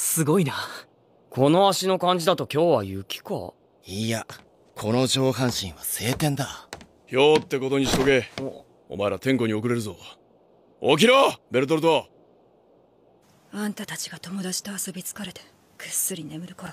すごいな。この足の感じだと今日は雪か。いやこの上半身は晴天だ。ひょってことにしとけ。お前ら天候に遅れるぞ。起きろベルトルト。あんたたちが友達と遊び疲れてぐっすり眠る頃。